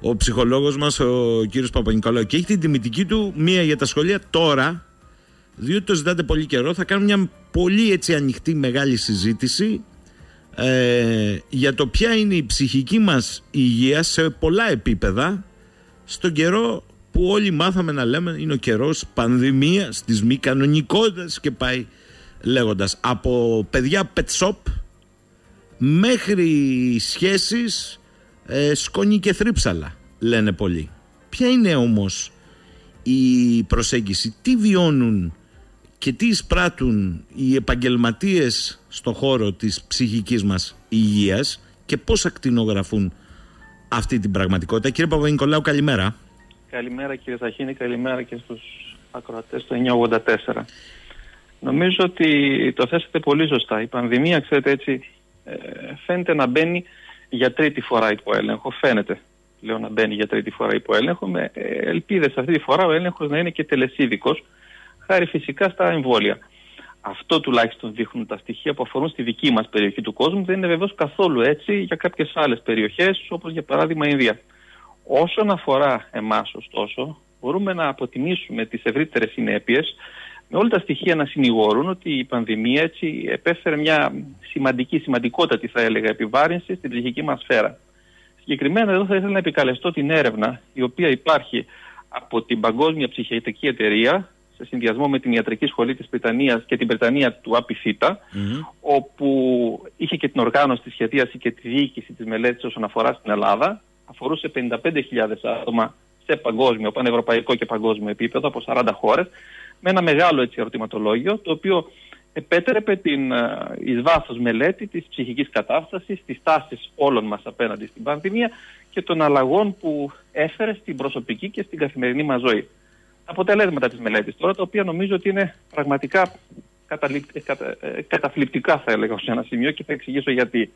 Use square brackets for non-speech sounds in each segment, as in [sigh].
ο ψυχολόγος μας, ο κύριος Παπα-Νικολάου. Και έχει την τιμητική του μία για τα σχολεία τώρα, διότι το ζητάτε πολύ καιρό. Θα κάνουμε μια πολύ έτσι ανοιχτή μεγάλη συζήτηση ε, για το ποια είναι η ψυχική μας υγεία σε πολλά επίπεδα στον καιρό που όλοι μάθαμε να λέμε είναι ο καιρός πανδημίας, της μη κανονικότητας και πάει λέγοντας από παιδιά pet shop μέχρι σχέσεις ε, σκόνη και θρύψαλα λένε πολλοί. Ποια είναι όμως η προσέγγιση, τι βιώνουν και τι εισπράττουν οι επαγγελματίες στο χώρο της ψυχικής μας υγείας και πώς ακτινογραφούν αυτή την πραγματικότητα; Κύριε Παπα-Νικολάου, καλημέρα. Καλημέρα κύριε Ζαχίνη, καλημέρα και στους ακροατές του 984. Νομίζω ότι το θέσατε πολύ σωστά. Η πανδημία, ξέρετε έτσι, ε, φαίνεται να μπαίνει για τρίτη φορά υπό έλεγχο. Φαίνεται, λέω, να μπαίνει για τρίτη φορά υπό έλεγχο. Με ε, ελπίδες αυτή τη φορά ο έλεγχος να είναι και τελεσίδικος, χάρη φυσικά στα εμβόλια. Αυτό τουλάχιστον δείχνουν τα στοιχεία που αφορούν στη δική μας περιοχή του κόσμου. Δεν είναι βεβαίως καθόλου έτσι για κάποιες άλλες περιοχές, όπως για παράδειγμα η Ινδία. Όσον αφορά εμάς ωστόσο, μπορούμε να αποτιμήσουμε τις ευρύτερες συνέπειες με όλα τα στοιχεία να συνηγορούν ότι η πανδημία έτσι επέφερε μια σημαντική, σημαντικότατη θα έλεγα επιβάρυνση στην ψυχική μας σφαίρα. Συγκεκριμένα εδώ θα ήθελα να επικαλεστώ την έρευνα η οποία υπάρχει από την Παγκόσμια Ψυχιατρική Εταιρεία σε συνδυασμό με την Ιατρική Σχολή της Βρετανίας και την Βρετανία του ΑΠΙΘΙΤΑ, όπου είχε και την οργάνωση, τη σχεδίαση και τη διοίκηση της μελέτης όσον αφορά στην Ελλάδα, αφορούσε 55.000 άτομα σε παγκόσμιο, πανευρωπαϊκό και παγκόσμιο επίπεδο από 40 χώρες, με ένα μεγάλο έτσι, ερωτηματολόγιο, το οποίο επέτρεπε την ε, εις βάθος μελέτη της ψυχικής κατάστασης, της τάσης όλων μας απέναντι στην πανδημία και των αλλαγών που έφερε στην προσωπική και στην καθημερινή μας ζωή αποτελέσματα της μελέτης τώρα, τα οποία νομίζω ότι είναι πραγματικά ε, καταθλιπτικά θα έλεγα σε ένα σημείο και θα εξηγήσω γιατί.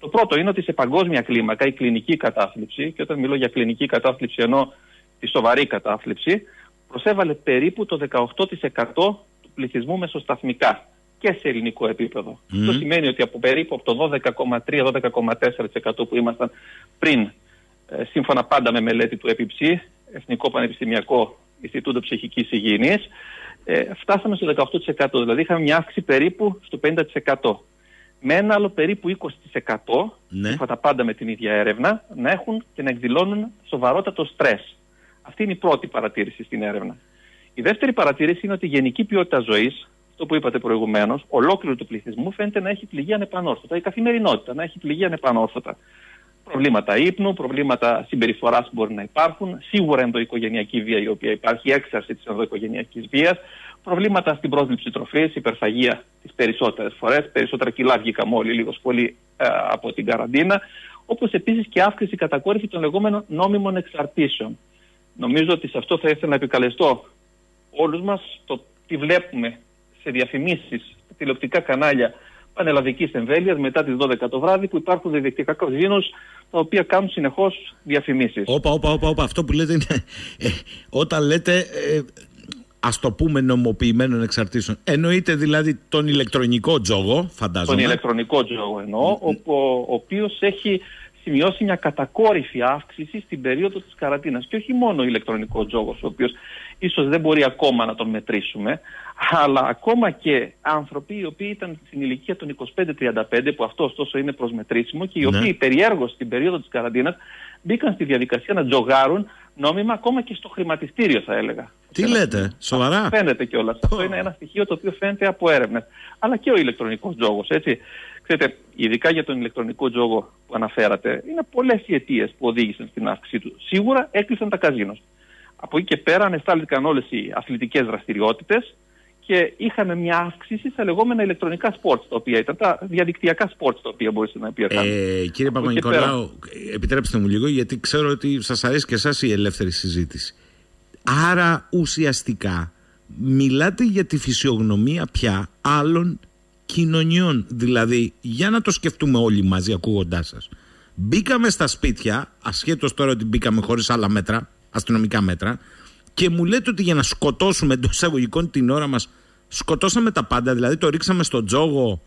Το πρώτο είναι ότι σε παγκόσμια κλίμακα η κλινική κατάθλιψη, και όταν μιλώ για κλινική κατάθλιψη εννοώ τη σοβαρή κατάθλιψη, προσέβαλε περίπου το 18% του πληθυσμού μεσοσταθμικά και σε ελληνικό επίπεδο. Αυτό σημαίνει ότι από περίπου από το 12,3-12,4% που ήμασταν πριν, ε, σύμφωνα πάντα με μελέτη του ΕΠΙΨΗ, Εθνικό Πανεπιστημιακό Ινστιτούτο Ψυχικής Υγιεινής, ε, φτάσαμε στο 18%. Δηλαδή είχαμε μια αύξηση περίπου στο 50%. Με ένα άλλο περίπου 20% ναι. τα πάντα με την ίδια έρευνα, να έχουν και να εκδηλώνουν σοβαρότατο στρες. Αυτή είναι η πρώτη παρατήρηση στην έρευνα. Η δεύτερη παρατήρηση είναι ότι η γενική ποιότητα ζωής, αυτό που είπατε προηγουμένως, ολόκληρο του πληθυσμού φαίνεται να έχει πληγεί ανεπανόρθωτα. Η καθημερινότητα να έχει πληγεί ανεπανόρθωτα προβλήματα ύπνου, προβλήματα συμπεριφοράς που μπορεί να υπάρχουν, σίγουρα ενδοοικογενειακή βία η οποία υπάρχει, έξαρση της ενδοοικογενειακής βίας, προβλήματα στην πρόσληψη τροφής, υπερφαγία τις περισσότερες φορές, περισσότερα κιλά βγήκαμε όλοι λίγος πολύ ε, από την καραντίνα, όπως επίσης και αύξηση κατακόρυφη των λεγόμενων νόμιμων εξαρτήσεων. Νομίζω ότι σε αυτό θα ήθελα να επικαλεστώ όλους μας το τι βλέπουμε σε διαφημίσεις, τηλεοπτικά κανάλια πανελλαδικής εμβέλειας μετά τις 12 το βράδυ που υπάρχουν διαδικτυακά καζίνο τα οποία κάνουν συνεχώς διαφημίσεις. Όπα, όπα, όπα, όπα. Αυτό που λέτε είναι. Ε, όταν λέτε. Ε, Α το πούμε νομοποιημένων εξαρτήσεων. Εννοείται δηλαδή τον ηλεκτρονικό τζόγο, φαντάζομαι. Τον ηλεκτρονικό τζόγο εννοώ, ο, ο, ο οποίος έχει σημειώσει μια κατακόρυφη αύξηση στην περίοδο της καραντίνας. Και όχι μόνο ο ηλεκτρονικός τζόγος, ο οποίος ίσως δεν μπορεί ακόμα να τον μετρήσουμε, αλλά ακόμα και άνθρωποι οι οποίοι ήταν στην ηλικία των 25-35, που αυτός ωστόσο είναι προσμετρήσιμο, και οι ναι. οποίοι περιέργως στην περίοδο της καραντίνας μπήκαν στη διαδικασία να τζογάρουν νόμιμα ακόμα και στο χρηματιστήριο θα έλεγα. Τι λέτε, σοβαρά; Φαίνεται κιόλας. Αυτό είναι ένα στοιχείο το οποίο φαίνεται από έρευνες. Αλλά και ο ηλεκτρονικός τζόγος. Ξέρετε, ειδικά για τον ηλεκτρονικό τζόγο που αναφέρατε, είναι πολλές οι αιτίες που οδήγησαν στην αύξησή του. Σίγουρα έκλεισαν τα καζίνος. Από εκεί και πέρα ανεστάλθηκαν όλες οι αθλητικές δραστηριότητες και είχαμε μια αύξηση στα λεγόμενα ηλεκτρονικά σπορτ, τα οποία ήταν τα διαδικτυακά σπορτ, τα οποία μπορούσε να πει ε, Κύριε Παπα-Νικολάου, επιτρέψτε μου λίγο, γιατί ξέρω ότι σας αρέσει και εσάς η ελεύθερη συζήτηση. Άρα ουσιαστικά μιλάτε για τη φυσιογνωμία πια άλλων κοινωνιών. Δηλαδή, για να το σκεφτούμε όλοι μαζί ακούγοντάς σας. Μπήκαμε στα σπίτια, ασχέτως τώρα ότι μπήκαμε χωρίς άλλα μέτρα, αστυνομικά μέτρα, και μου λέτε ότι για να σκοτώσουμε εντός εισαγωγικών την ώρα μας, σκοτώσαμε τα πάντα. Δηλαδή, το ρίξαμε στο τζόγο,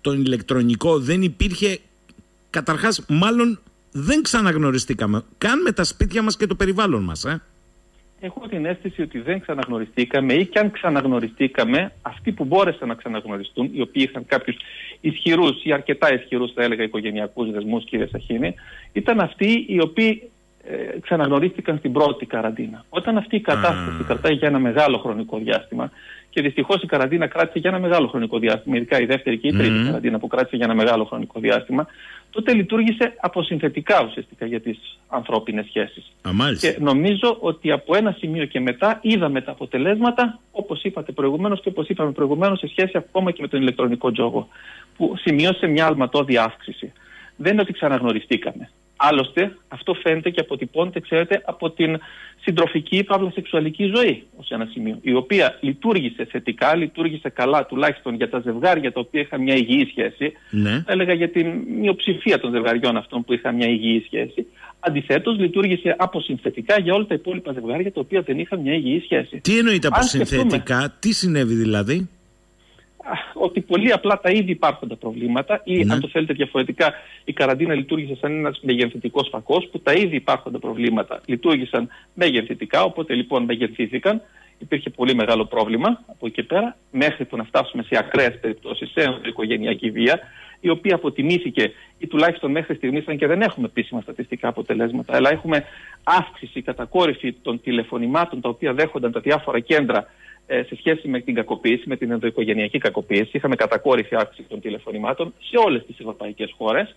τον ηλεκτρονικό. Δεν υπήρχε. Καταρχάς, μάλλον δεν ξαναγνωριστήκαμε καν με τα σπίτια μας και το περιβάλλον μας. Ε. Έχω την αίσθηση ότι δεν ξαναγνωριστήκαμε ή και αν ξαναγνωριστήκαμε, αυτοί που μπόρεσαν να ξαναγνωριστούν, οι οποίοι είχαν κάποιους ισχυρούς ή αρκετά ισχυρούς, θα έλεγα, οικογενειακούς δεσμούς, κύριε Σαχίνη, ήταν αυτοί οι οποίοι ε, ξαναγνωρίστηκαν στην πρώτη καραντίνα. Όταν αυτή η κατάσταση κρατάει για ένα μεγάλο χρονικό διάστημα, και δυστυχώς η καραντίνα κράτησε για ένα μεγάλο χρονικό διάστημα, ειδικά η δεύτερη και η τρίτη mm. καραντίνα που κράτησε για ένα μεγάλο χρονικό διάστημα, τότε λειτουργήσε αποσυνθετικά ουσιαστικά για τις ανθρώπινες σχέσεις. Και νομίζω ότι από ένα σημείο και μετά είδαμε τα αποτελέσματα, όπως είπατε προηγουμένως και όπως είπαμε προηγουμένως, σε σχέση ακόμα και με τον ηλεκτρονικό τζόγο, που σημείωσε μια αλματώδη αύξηση. Δεν είναι ότι ξαναγνωριστήκαμε. Άλλωστε, αυτό φαίνεται και αποτυπώνεται, ξέρετε, από την συντροφική παύλα σεξουαλική ζωή ως ένα σημείο, η οποία λειτουργήσε θετικά, λειτουργήσε καλά τουλάχιστον για τα ζευγάρια τα οποία είχαν μια υγιή σχέση. Ναι. Έλεγα για την μειοψηφία των ζευγαριών αυτών που είχαν μια υγιή σχέση. Αντιθέτως, λειτουργήσε αποσυνθετικά για όλα τα υπόλοιπα ζευγάρια τα οποία δεν είχαν μια υγιή σχέση. Τι εννοείται αποσυνθετικά, τι συνέβη δηλαδή; Ότι πολύ απλά τα ήδη υπάρχοντα προβλήματα ή ναι. αν το θέλετε διαφορετικά η καραντίνα λειτουργήσε σαν ένας μεγενθητικός φακός που τα ήδη υπάρχοντα προβλήματα λειτουργήσαν μεγενθητικά οπότε λοιπόν μεγενθήθηκαν υπήρχε πολύ μεγάλο πρόβλημα από εκεί και πέρα μέχρι που να φτάσουμε σε ακραίες περιπτώσεις σε οικογενειακή βία η οποία αποτιμήθηκε ή τουλάχιστον μέχρι στιγμής, αν και δεν έχουμε επίσημα στατιστικά αποτελέσματα, αλλά έχουμε αύξηση, κατακόρυφη των τηλεφωνημάτων τα οποία δέχονταν τα διάφορα κέντρα ε, σε σχέση με την κακοποίηση, με την ενδοοικογενειακή κακοποίηση. Είχαμε κατακόρυφη αύξηση των τηλεφωνημάτων σε όλες τις ευρωπαϊκές χώρες.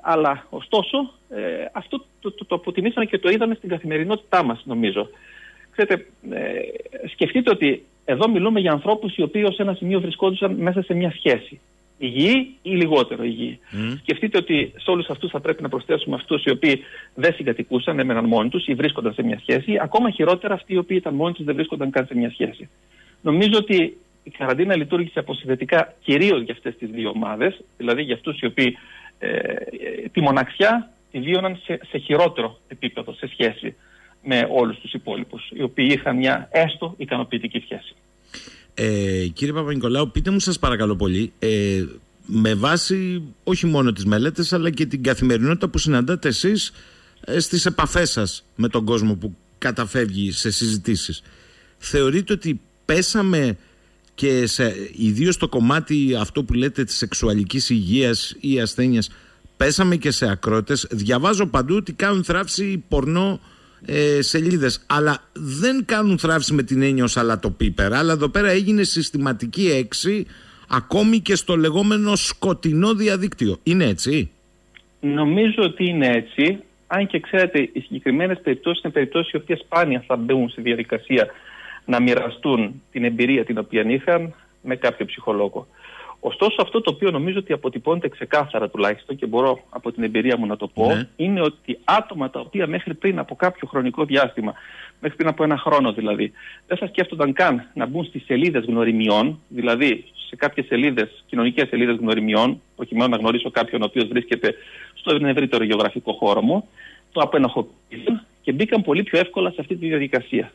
Αλλά ωστόσο ε, αυτό το, το, το αποτιμήσαμε και το είδαμε στην καθημερινότητά μας, νομίζω. Ξέρετε, ε, σκεφτείτε ότι εδώ μιλούμε για ανθρώπους οι οποίοι ως ένα σημείο βρισκόντουσαν μέσα σε μια σχέση υγιή ή λιγότερο υγιή. Mm. Σκεφτείτε ότι σε όλους αυτούς θα πρέπει να προσθέσουμε αυτούς οι οποίοι δεν συγκατοικούσαν, έμεναν μόνοι τους ή βρίσκονταν σε μια σχέση, ακόμα χειρότερα αυτοί οι οποίοι ήταν μόνοι τους δεν βρίσκονταν καν σε μια σχέση. Νομίζω ότι η καραντίνα λειτουργήσε αποσυνδετικά κυρίως για αυτές τις δύο ομάδες, δηλαδή για αυτούς οι οποίοι ε, τη μοναξιά τη βίωναν σε, σε χειρότερο επίπεδο, σε σχέση με όλους τους υπόλοιπους, οι οποίοι είχαν μια έστω ικανοποιητική σχέση. Ε, κύριε Παπα-Νικολάου, πείτε μου σας παρακαλώ πολύ, ε, με βάση όχι μόνο τις μελέτες αλλά και την καθημερινότητα που συναντάτε εσείς ε, στις επαφές σας με τον κόσμο που καταφεύγει σε συζητήσεις. Θεωρείτε ότι πέσαμε και σε, ιδίως στο κομμάτι αυτό που λέτε της σεξουαλικής υγείας ή ασθένειας πέσαμε και σε ακρότες. Διαβάζω παντού ότι κάνουν θράψη πορνό ε, σελίδες αλλά δεν κάνουν θράψη με την έννοια ως αλατοπίπερα αλλά εδώ πέρα έγινε συστηματική έξι ακόμη και στο λεγόμενο σκοτεινό διαδίκτυο. Είναι έτσι; Νομίζω ότι είναι έτσι αν και ξέρετε οι συγκεκριμένες περιπτώσεις είναι περιπτώσεις οι οποίες σπάνια θα μπουν στη διαδικασία να μοιραστούν την εμπειρία την οποία είχαν με κάποιο ψυχολόγο. Ωστόσο, αυτό το οποίο νομίζω ότι αποτυπώνεται ξεκάθαρα τουλάχιστον και μπορώ από την εμπειρία μου να το πω, ναι. είναι ότι άτομα τα οποία μέχρι πριν από κάποιο χρονικό διάστημα, μέχρι πριν από ένα χρόνο δηλαδή, δεν θα σκέφτονταν καν να μπουν στις σελίδες γνωριμιών, δηλαδή σε κάποιες σελίδες, κοινωνικές σελίδες γνωριμιών, προκειμένου να γνωρίσω κάποιον ο οποίος βρίσκεται στο ευρύτερο γεωγραφικό χώρο μου, το απενοχοποίησαν και μπήκαν πολύ πιο εύκολα σε αυτή τη διαδικασία.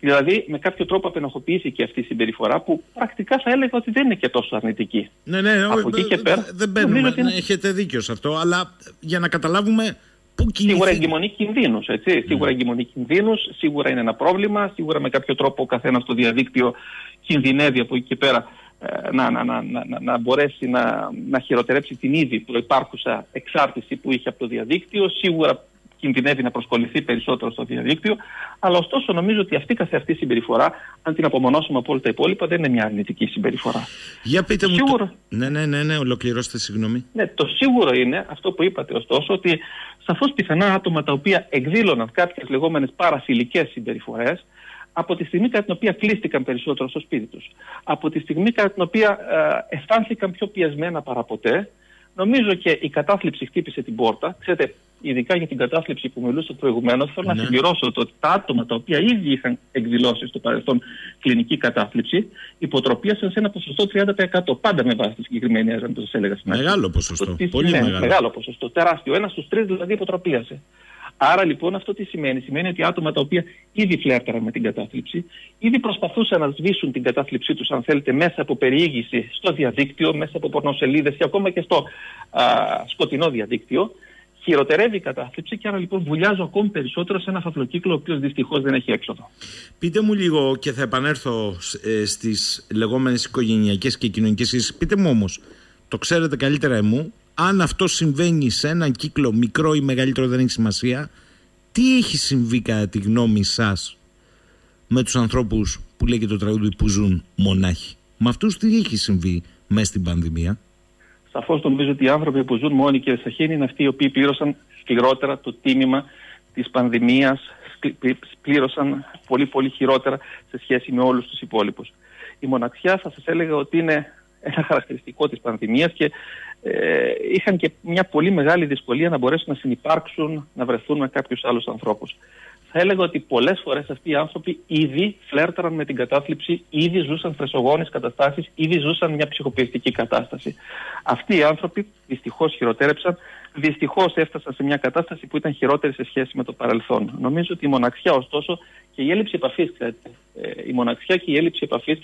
Δηλαδή, με κάποιο τρόπο απενοχοποιήθηκε αυτή η συμπεριφορά που πρακτικά θα έλεγα ότι δεν είναι και τόσο αρνητική. Ναι, ναι, Από εκεί και πέρα. Δεν μπαίνουμε. Ότι... Έχετε δίκιο σε αυτό, αλλά για να καταλάβουμε πού κινηθεί. Σίγουρα εγκυμονεί κινδύνους. Mm. Σίγουρα εγκυμονεί κινδύνους, σίγουρα είναι ένα πρόβλημα. Σίγουρα με κάποιο τρόπο ο καθένας στο διαδίκτυο κινδυνεύει από εκεί και πέρα ε, να, να, να, να, να μπορέσει να, να χειροτερέψει την ήδη προϋπάρχουσα εξάρτηση που είχε από το διαδίκτυο. Σίγουρα κινδυνεύει να προσκοληθεί περισσότερο στο διαδίκτυο. Αλλά ωστόσο νομίζω ότι αυτή καθ' αυτή η συμπεριφορά, αν την απομονώσουμε από όλα τα υπόλοιπα, δεν είναι μια αρνητική συμπεριφορά. Για πείτε μου. Σίγουρο... Το... Ναι, ναι, ναι, ναι, ολοκληρώστε, συγγνώμη. Ναι, το σίγουρο είναι αυτό που είπατε ωστόσο, ότι σαφώς πιθανά άτομα τα οποία εκδήλωναν κάποιες λεγόμενες παραφιλικέ συμπεριφορές, από τη στιγμή κατά την οποία κλείστηκαν περισσότερο στο σπίτι τους, από τη στιγμή κατά την οποία ε, αισθάνθηκαν πιο πιεσμένα παραποτέ, νομίζω και η κατάθλιψη χτύπησε την πόρτα. Ξέρετε, ειδικά για την κατάθλιψη που μιλούσα προηγουμένως, θέλω ναι. να συμπληρώσω το ότι τα άτομα τα οποία ήδη είχαν εκδηλώσει στο παρελθόν κλινική κατάθλιψη, υποτροπίασαν σε ένα ποσοστό 30%. Πάντα με βάση τη συγκεκριμένη έρευνα που σας έλεγα σήμερα. Μεγάλο ποσοστό. Πολύ ναι, μεγάλο. μεγάλο ποσοστό. Τεράστιο. Ένας στους τρεις δηλαδή υποτροπίασε. Άρα λοιπόν αυτό τι σημαίνει; Σημαίνει ότι άτομα τα οποία ήδη φλέρταραν με την κατάθλιψη, ήδη προσπαθούσαν να σβήσουν την κατάθλιψή τους, αν θέλετε, μέσα από περιήγηση στο διαδίκτυο, μέσα από πορνοσελίδες ή ακόμα και στο α, σκοτεινό διαδίκτυο, χειροτερεύει η κατάθλιψη και άρα λοιπόν βουλιάζω ακόμη περισσότερο σε ένα φαυλοκύκλο ο οποίος δυστυχώς δεν έχει έξοδο. Πείτε μου λίγο και θα επανέλθω ε, στις λεγόμενες οικογενειακές και κοινωνικές σχέσεις. Πείτε μου όμως, το ξέρετε καλύτερα εμού, αν αυτό συμβαίνει σε έναν κύκλο μικρό ή μεγαλύτερο δεν έχει σημασία, τι έχει συμβεί κατά τη γνώμη σας με τους ανθρώπους που λέει και το τραγούδι που ζουν μονάχοι. Με αυτούς τι έχει συμβεί μέσα στην πανδημία; Σαφώς νομίζω ότι οι άνθρωποι που ζουν μόνοι και Σαχίνη είναι αυτοί οι οποίοι πλήρωσαν σκληρότερα το τίμημα της πανδημίας, πλήρωσαν πολύ πολύ χειρότερα σε σχέση με όλους τους υπόλοιπους. Η μοναξιά θα σας έλεγα ότι είναι ένα χαρακτηριστικό της πανδημίας και ε, είχαν και μια πολύ μεγάλη δυσκολία να μπορέσουν να συνεπάρξουν, να βρεθούν με κάποιους άλλους ανθρώπους. Θα έλεγα ότι πολλές φορές αυτοί οι άνθρωποι ήδη φλέρταραν με την κατάθλιψη, ήδη ζούσαν φρεσογόνες καταστάσεις, ήδη ζούσαν μια ψυχοποιητική κατάσταση. Αυτοί οι άνθρωποι δυστυχώς χειροτέρεψαν, δυστυχώς έφτασαν σε μια κατάσταση που ήταν χειρότερη σε σχέση με το παρελθόν. Νομίζω ότι η μοναξιά ωστόσο και η έλλειψη επαφής, ξέρετε, ε, η μοναξιά και η έλλειψη επαφής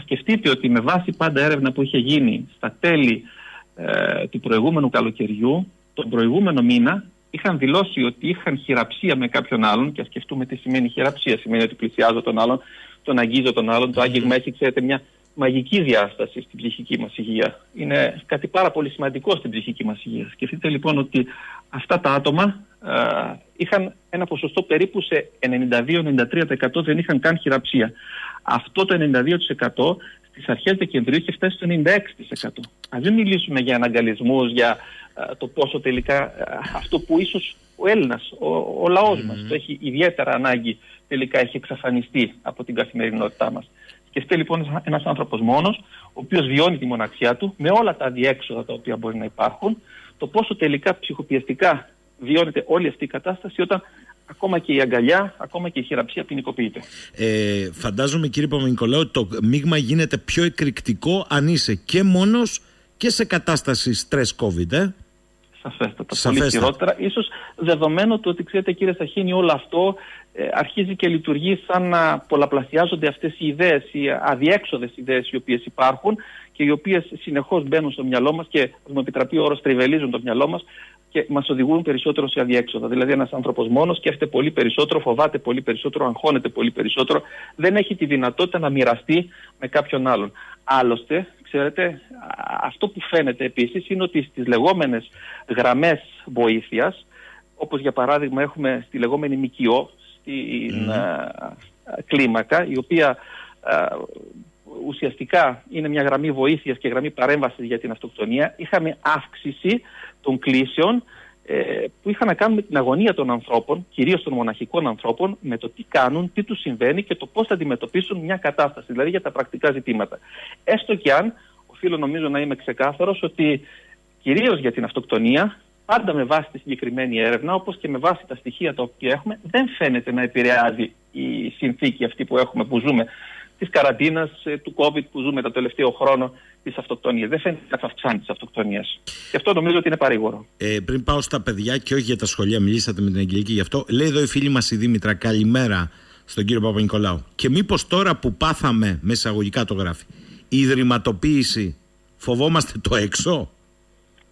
σκεφτείτε ότι με βάση πάντα έρευνα που είχε γίνει στα τέλη ε, του προηγούμενου καλοκαιριού, τον προηγούμενο μήνα είχαν δηλώσει ότι είχαν χειραψία με κάποιον άλλον και ας σκεφτούμε τι σημαίνει χειραψία. Σημαίνει ότι πλησιάζω τον άλλον, τον αγγίζω τον άλλον. Το άγγιγμα έχει, ξέρετε, μια μαγική διάσταση στην ψυχική μας υγεία. Είναι κάτι πάρα πολύ σημαντικό στην ψυχική μας υγεία. Σκεφτείτε λοιπόν ότι αυτά τα άτομα ε, είχαν ένα ποσοστό περίπου σε 92-93% δεν είχαν καν χειραψία. Αυτό το 92% στις αρχές Δεκεμβρίου είχε φτάσει στο 96%. Ας δεν μιλήσουμε για αναγκαλισμούς, για το πόσο τελικά αυτό που ίσως ο Έλληνας, ο, ο λαός mm. μας, το έχει ιδιαίτερα ανάγκη, τελικά έχει εξαφανιστεί από την καθημερινότητά μας. Σκεφτείτε λοιπόν ένας άνθρωπος μόνος, ο οποίος βιώνει τη μοναξιά του, με όλα τα διέξοδα τα οποία μπορεί να υπάρχουν, το πόσο τελικά ψυχοπιαστικά βιώνεται όλη αυτή η κατάσταση όταν ακόμα και η αγκαλιά, ακόμα και η χειραψία ποινικοποιείται. Ε, φαντάζομαι κύριε Παπα-Νικολάου το μείγμα γίνεται πιο εκρηκτικό αν είσαι και μόνος και σε κατάσταση stress COVID, ε; Σαφέστατα, πολύ χειρότερα. Ίσως δεδομένου του ότι ξέρετε κύριε Σαχίνη όλο αυτό ε, αρχίζει και λειτουργεί σαν να πολλαπλασιάζονται αυτές οι ιδέες, οι αδιέξοδες ιδέες οι οποίες υπάρχουν και οι οποίες συνεχώς μπαίνουν στο μυαλό μας και μου επιτραπεί ο όρος τριβελίζουν το μυαλό μας και μας οδηγούν περισσότερο σε αδιέξοδα. Δηλαδή, ένας άνθρωπος μόνος σκέφτεται πολύ περισσότερο, φοβάται πολύ περισσότερο, αγχώνεται πολύ περισσότερο, δεν έχει τη δυνατότητα να μοιραστεί με κάποιον άλλον. Άλλωστε, ξέρετε, αυτό που φαίνεται επίσης είναι ότι στις λεγόμενες γραμμές βοήθειας, όπως για παράδειγμα έχουμε στη λεγόμενη ΜΚΟ, στην κλίμακα, η οποία ουσιαστικά είναι μια γραμμή βοήθειας και γραμμή παρέμβασης για την αυτοκτονία, είχαμε αύξηση των κλήσεων ε, που είχαν να κάνουν με την αγωνία των ανθρώπων, κυρίως των μοναχικών ανθρώπων, με το τι κάνουν, τι τους συμβαίνει και το πώς θα αντιμετωπίσουν μια κατάσταση, δηλαδή για τα πρακτικά ζητήματα. Έστω και αν, οφείλω νομίζω να είμαι ξεκάθαρος, ότι κυρίως για την αυτοκτονία, πάντα με βάση τη συγκεκριμένη έρευνα, όπως και με βάση τα στοιχεία τα οποία έχουμε, δεν φαίνεται να επηρεάζει η συνθήκη αυτή που έχουμε, που ζούμε της καραντίνας, ε, του COVID που ζούμε το τελευταίο χρόνο, της αυτοκτονίας. Δεν φαίνεται να αυξάνει τι αυτοκτονίε. Και αυτό νομίζω ότι είναι παρήγορο. Ε, πριν πάω στα παιδιά και όχι για τα σχολεία, μιλήσατε με την Αγγελική γι' αυτό. Λέει εδώ η φίλη μας η Δήμητρα, καλημέρα στον κύριο Παπα-Νικολάου. Και μήπως τώρα που πάθαμε, με εισαγωγικά το γράφει, η ιδρυματοποίηση, φοβόμαστε το έξω;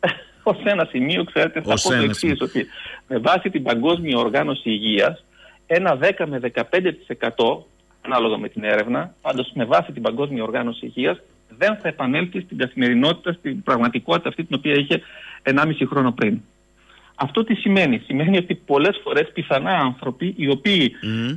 [laughs] Ω ένα σημείο, ξέρετε, θα Ως πω το εξής, ότι με βάση την Παγκόσμια Οργάνωση Υγείας, ένα 10 με 15% ανάλογα με την έρευνα, πάντως με βάση την Παγκόσμια Οργάνωση Υγείας, δεν θα επανέλθει στην καθημερινότητα, στην πραγματικότητα αυτή την οποία είχε 1,5 χρόνο πριν. Αυτό τι σημαίνει; Σημαίνει ότι πολλές φορές πιθανά άνθρωποι οι οποίοι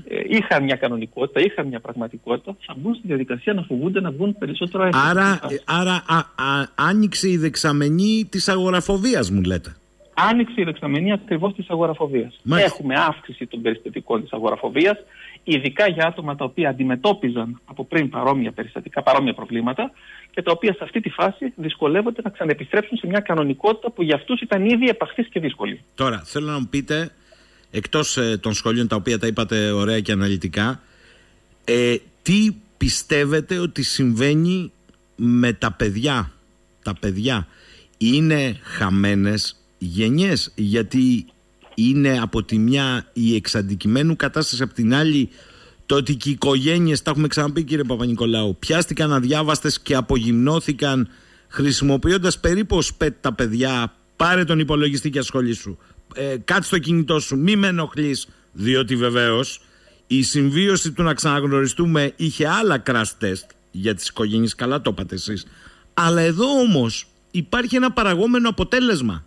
ε, είχαν μια κανονικότητα, είχαν μια πραγματικότητα, θα μπουν στη διαδικασία να φοβούνται να βγουν περισσότερο εύκολα. Άρα, άρα α, α, άνοιξε η δεξαμενή της αγοραφοβίας μου λέτε. Άνοιξε η δεξαμενή ακριβώς της αγοραφοβίας. Έχουμε αύξηση των περιστατικών της αγοραφοβίας ειδικά για άτομα τα οποία αντιμετώπιζαν από πριν παρόμοια περιστατικά, παρόμοια προβλήματα και τα οποία σε αυτή τη φάση δυσκολεύονται να ξαναεπιστρέψουν σε μια κανονικότητα που για αυτούς ήταν ήδη επαχθής και δύσκολη. Τώρα, θέλω να μου πείτε, εκτός ε, των σχολείων τα οποία τα είπατε ωραία και αναλυτικά, ε, τι πιστεύετε ότι συμβαίνει με τα παιδιά; Τα παιδιά είναι χαμένες γενιές γιατί είναι από τη μια η εξαντικειμένου κατάσταση, από την άλλη το ότι και οι οικογένειες, τα έχουμε ξαναπεί κύριε Παπα-Νικολάου, πιάστηκαν αδιάβαστες και απογυμνώθηκαν χρησιμοποιώντας περίπου ως τα παιδιά. Πάρε τον υπολογιστή και ασχολήσου. ε, κάτσε στο κινητό σου, μη με ενοχλείς, διότι βεβαίως η συμβίωση του να ξαναγνωριστούμε είχε άλλα crash test για τις οικογένειες, καλά το είπατε εσείς. Αλλά εδώ όμως υπάρχει ένα παραγόμενο αποτέλεσμα.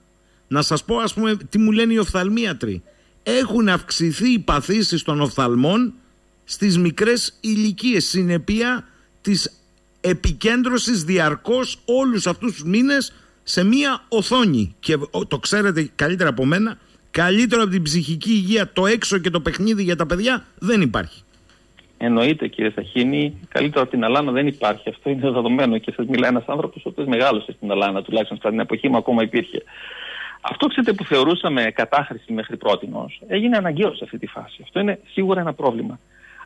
Να σας πω ας πούμε τι μου λένε οι οφθαλμίατροι. Έχουν αυξηθεί οι παθήσεις των οφθαλμών στις μικρές ηλικίες, συνεπία της επικέντρωσης διαρκώς όλους αυτούς τους μήνες σε μία οθόνη. Και το ξέρετε καλύτερα από μένα, καλύτερο από την ψυχική υγεία το έξω και το παιχνίδι για τα παιδιά δεν υπάρχει. Εννοείται κύριε Σαχίνη, καλύτερο από την Αλάνα δεν υπάρχει. Αυτό είναι δεδομένο και σας μιλάει ένας άνθρωπος ο οποίος μεγάλωσε στην Αλάνα, τουλάχιστον στην εποχή μου ακόμα υπήρχε. Αυτό ξέρετε που θεωρούσαμε κατάχρηση μέχρι πρώτη έγινε αναγκαίος σε αυτή τη φάση. Αυτό είναι σίγουρα ένα πρόβλημα.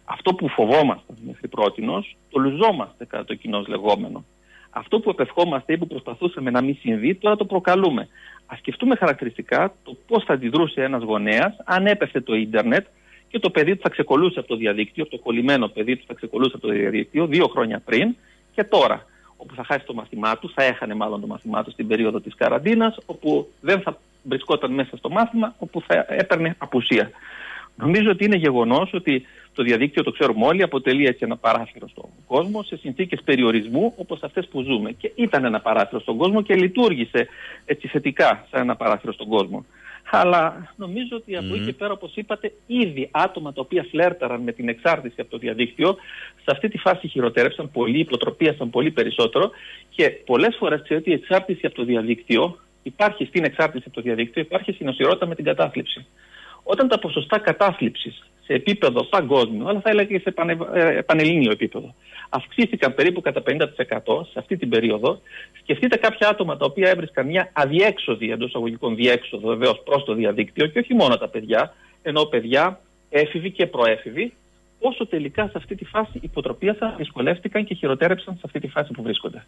Αυτό που φοβόμαστε μέχρι πρώτη το λουζόμαστε κατά το κοινός λεγόμενο. Αυτό που επευχόμαστε ή που προσπαθούσαμε να μην συμβεί, τώρα το προκαλούμε. Α σκεφτούμε χαρακτηριστικά το πώς θα αντιδρούσε ένας γονέας αν έπεφτε το ίντερνετ και το παιδί του θα ξεκολούσε από το διαδίκτυο, το κολλημένο παιδί του θα ξεκολούσε από το διαδίκτυο δύο χρόνια πριν και τώρα. Όπου θα χάσει το μαθημά του, θα έχανε μάλλον το μαθημά του στην περίοδο της καραντίνας, όπου δεν θα βρισκόταν μέσα στο μάθημα, όπου θα έπαιρνε απουσία. Νομίζω ότι είναι γεγονός ότι το διαδίκτυο, το ξέρουμε όλοι, αποτελεί έτσι ένα παράθυρο στον κόσμο σε συνθήκες περιορισμού όπως αυτές που ζούμε. Και ήταν ένα παράθυρο στον κόσμο και λειτουργήσε έτσι θετικά σαν ένα παράθυρο στον κόσμο. Αλλά νομίζω ότι από εκεί και πέρα, όπως είπατε, ήδη άτομα τα οποία φλέρταραν με την εξάρτηση από το διαδίκτυο, σε αυτή τη φάση χειροτέρευσαν πολύ, υποτροπίασαν πολύ περισσότερο και πολλές φορές ξέρετε η εξάρτηση από το διαδίκτυο υπάρχει στην εξάρτηση από το διαδίκτυο, υπάρχει συνοσυρότητα με την κατάθλιψη. Όταν τα ποσοστά κατάθλιψης σε επίπεδο παγκόσμιο, αλλά θα έλεγα και σε πανε, ε, πανελλήνιο επίπεδο, αυξήθηκαν περίπου κατά 50% σε αυτή την περίοδο. Σκεφτείτε κάποια άτομα τα οποία έβρισκαν μια αδιέξοδη εντός αγωγικών διέξοδο βεβαίως προς το διαδίκτυο και όχι μόνο τα παιδιά, ενώ παιδιά έφηβοι και προέφηβοι, πόσο τελικά σε αυτή τη φάση υποτροπίασαν, δυσκολεύτηκαν και χειροτέρεψαν σε αυτή τη φάση που βρίσκονται.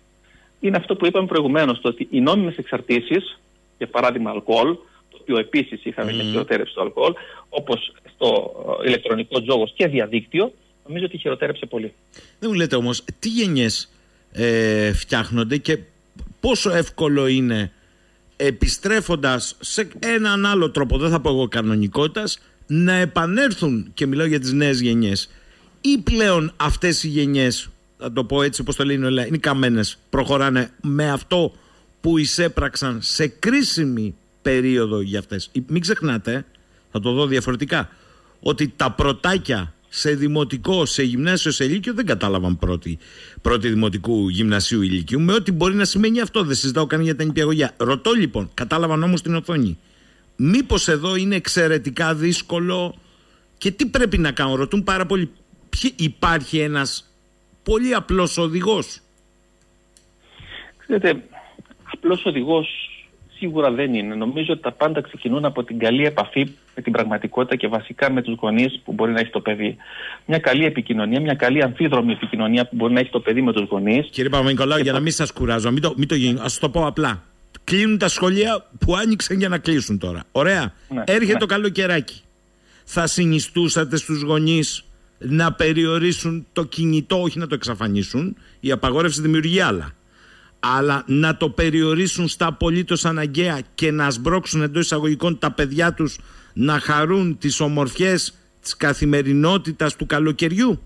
Είναι αυτό που είπαμε προηγουμένως, το ότι οι νόμιμες εξαρτήσεις, για παράδειγμα αλκοόλ, το οποίο επίσης είχαμε mm. μια χειροτέρευση του αλκοόλ, όπως στο ηλεκτρονικός τζόγος και διαδίκτυο, νομίζω ότι χειροτέρεψε πολύ. Δεν μου λέτε όμως τι γενιές ε, φτιάχνονται και πόσο εύκολο είναι επιστρέφοντας σε έναν άλλο τρόπο, δεν θα πω εγώ κανονικότητας, να επανέλθουν και μιλάω για τις νέες γενιές ή πλέον αυτές οι γενιές, θα το πω έτσι όπως το λένε είναι καμένες, προχωράνε με αυτό που εισέπραξαν σε κρίσιμη περίοδο για αυτές. Μην ξεχνάτε, θα το δω διαφορετικά, ότι τα πρωτάκια σε δημοτικό, σε γυμνάσιο, σε ηλίκιο δεν κατάλαβαν πρώτη, πρώτη δημοτικού γυμνασίου ηλικίου με ό,τι μπορεί να σημαίνει αυτό. Δεν συζητάω καν για τα νηπιαγωγιά. Ρωτώ λοιπόν, κατάλαβαν όμως την οθόνη. Μήπως εδώ είναι εξαιρετικά δύσκολο και τι πρέπει να κάνουν. Ρωτούν πάρα πολύ. υπάρχει ένας πολύ απλός οδηγός. Ξέρετε, απλός οδηγός σίγουρα δεν είναι. Νομίζω ότι τα πάντα ξεκινούν από την καλή επαφή με την πραγματικότητα και βασικά με τους γονείς που μπορεί να έχει το παιδί. Μια καλή επικοινωνία, μια καλή αμφίδρομη επικοινωνία που μπορεί να έχει το παιδί με τους γονείς. Κύριε Παπα-Νικολάου, για να μην σας κουράζω, μην το, μην το Α το πω απλά. Κλείνουν τα σχολεία που άνοιξαν για να κλείσουν τώρα. Ωραία. Ναι, Έρχεται ναι. το καλοκαιράκι. Θα συνιστούσατε στους γονείς να περιορίσουν το κινητό, όχι να το εξαφανίσουν. Η απαγόρευση δημιουργεί άλλα αλλά να το περιορίσουν στα απολύτως αναγκαία και να σμπρώξουν εντός εισαγωγικών τα παιδιά τους να χαρούν τις ομορφιές της καθημερινότητας του καλοκαιριού.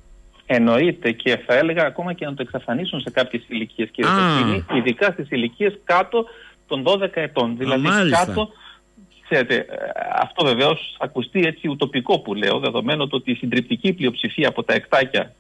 Εννοείται και θα έλεγα ακόμα και να το εξαφανίσουν σε κάποιες ηλικίες κύριε Κωστίνη, ειδικά στις ηλικίες κάτω των 12 ετών. Δηλαδή κάτω, ξέρετε, αυτό βεβαίως ακουστεί έτσι ουτοπικό που λέω, δεδομένου ότι η συντριπτική πλειοψηφία από τα εκτάκια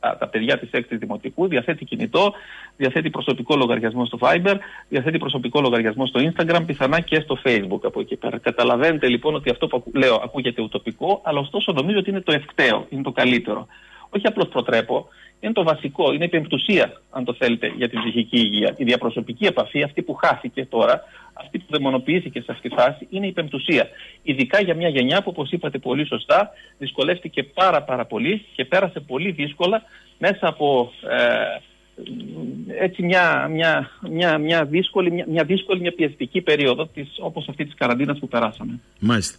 τα παιδιά της έκτη δημοτικού, διαθέτει κινητό, διαθέτει προσωπικό λογαριασμό στο Viber, διαθέτει προσωπικό λογαριασμό στο Instagram, πιθανά και στο Facebook από εκεί πέρα. Καταλαβαίνετε λοιπόν ότι αυτό που λέω ακούγεται ουτοπικό, αλλά ωστόσο νομίζω ότι είναι το ευκταίο, είναι το καλύτερο. Όχι απλώς προτρέπω, είναι το βασικό, είναι η πεμπτουσία, αν το θέλετε, για την ψυχική υγεία. Η διαπροσωπική επαφή, αυτή που χάθηκε τώρα, αυτή που δαιμονοποιήθηκε σε αυτή τη φάση, είναι η πεμπτουσία. Ειδικά για μια γενιά που, όπως είπατε πολύ σωστά, δυσκολεύτηκε πάρα, πάρα πολύ και πέρασε πολύ δύσκολα μέσα από ε, έτσι μια, μια, μια, μια, δύσκολη, μια, μια δύσκολη, μια πιεστική περίοδο της, όπως αυτή της καραντίνας που περάσαμε. Μάλιστα.